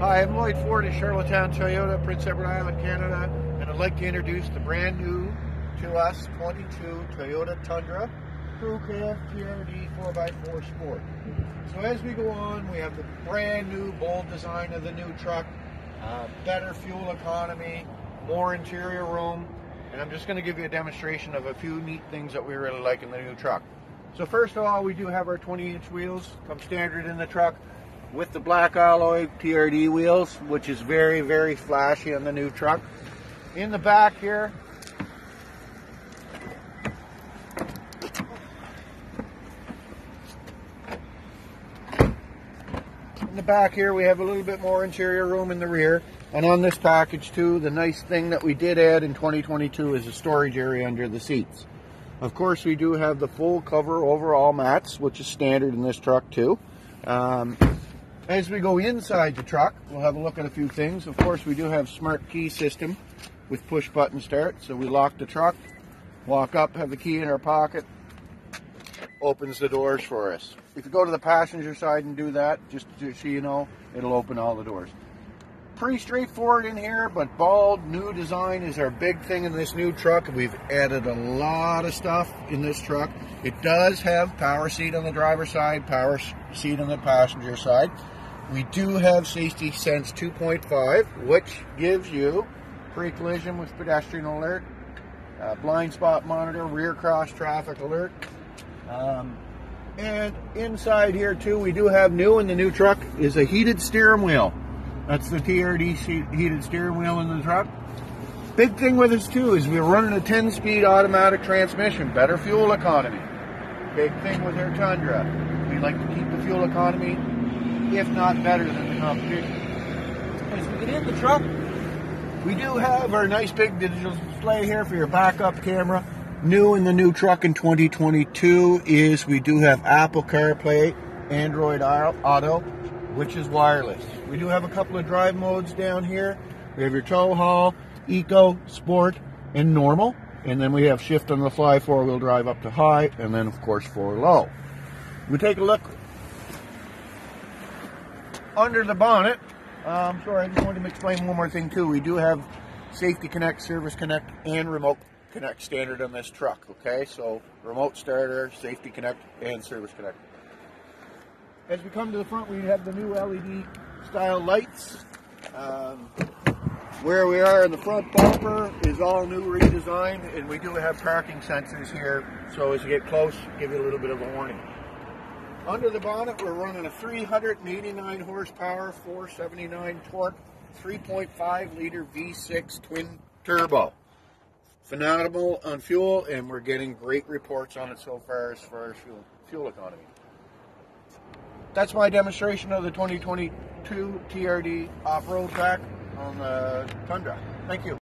Hi, I'm Lloyd Ford at Charlottetown Toyota, Prince Edward Island, Canada, and I'd like to introduce the brand new to us 22 Toyota Tundra Crew Cab TRD 4x4 Sport. So as we go on, we have the brand new bold design of the new truck, uh, better fuel economy, more interior room, and I'm just going to give you a demonstration of a few neat things that we really like in the new truck. So first of all, we do have our 20 inch wheels, come standard in the truck with the black alloy TRD wheels, which is very, very flashy on the new truck. In the back here, in the back here we have a little bit more interior room in the rear. And on this package too the nice thing that we did add in 2022 is a storage area under the seats. Of course we do have the full cover overall mats which is standard in this truck too. Um, as we go inside the truck, we'll have a look at a few things. Of course, we do have smart key system with push button start. So we lock the truck, walk up, have the key in our pocket, opens the doors for us. If you go to the passenger side and do that, just so you know, it'll open all the doors pretty straightforward in here, but bald new design is our big thing in this new truck. We've added a lot of stuff in this truck. It does have power seat on the driver's side, power seat on the passenger side. We do have Safety Sense 2.5, which gives you pre-collision with pedestrian alert, uh, blind spot monitor, rear cross traffic alert. Um, and inside here too, we do have new in the new truck is a heated steering wheel. That's the TRD heated steering wheel in the truck. Big thing with us too is we're running a 10-speed automatic transmission, better fuel economy. Big thing with our Tundra. We like to keep the fuel economy, if not better than the competition. As we get in the truck, we do have our nice big digital display here for your backup camera. New in the new truck in 2022 is we do have Apple CarPlay, Android Auto, which is wireless. We do have a couple of drive modes down here. We have your tow haul, eco, sport, and normal. And then we have shift on the fly, four-wheel drive up to high, and then of course four low. We take a look under the bonnet. Um, sorry, I just wanted to explain one more thing too. We do have Safety Connect, Service Connect, and Remote Connect standard on this truck. Okay, so remote starter, Safety Connect, and Service Connect. As we come to the front, we have the new LED style lights. Um, where we are in the front bumper is all new redesign, and we do have parking sensors here, so as you get close, give you a little bit of a warning. Under the bonnet, we're running a 389 horsepower, 479 torque, 3.5 liter V6 twin turbo. Phenomenal on fuel, and we're getting great reports on it so far as far as fuel, fuel economy that's my demonstration of the 2022 TRD off-road track on the Tundra. Thank you.